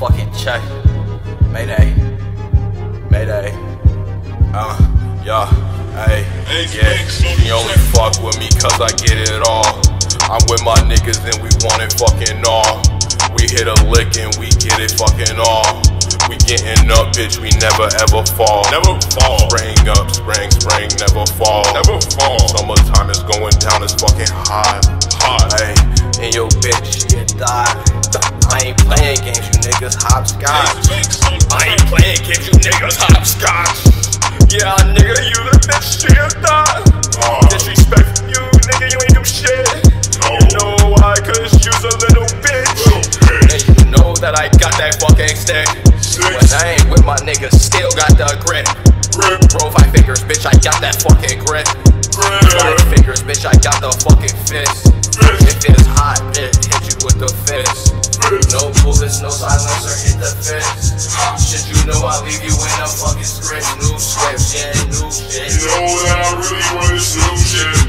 motherfucking check. Mayday. Mayday. Uh, yeah, hey, yeah. She only fuck with me cause I get it all. I'm with my niggas and we want it fucking all. We hit a lick and we get it fucking all. We getting up, bitch, we never ever fall. Never fall. Spring up, spring, spring, never fall. Never fall. Summertime is going down, it's fucking hot. Hot. Hey, and yo bitch, she a die. I ain't playing games, you niggas hopscotch. I ain't playing games, you niggas hopscotch. Yeah, nigga, you the bitch, die. Uh. Disrespect you, nigga, you ain't do shit. You know why? Cause you's a little bitch. And you know that I got that fucking stick. When I ain't with my niggas, still got the grit. Bro, five fingers, bitch, I got that fucking grit. Five fingers, bitch, I got the fucking fist. If it's hot, bullets, no hit the fist. Shit, you know I leave you in a fucking script. New script, yeah, new shit. You know that I really want this new shit.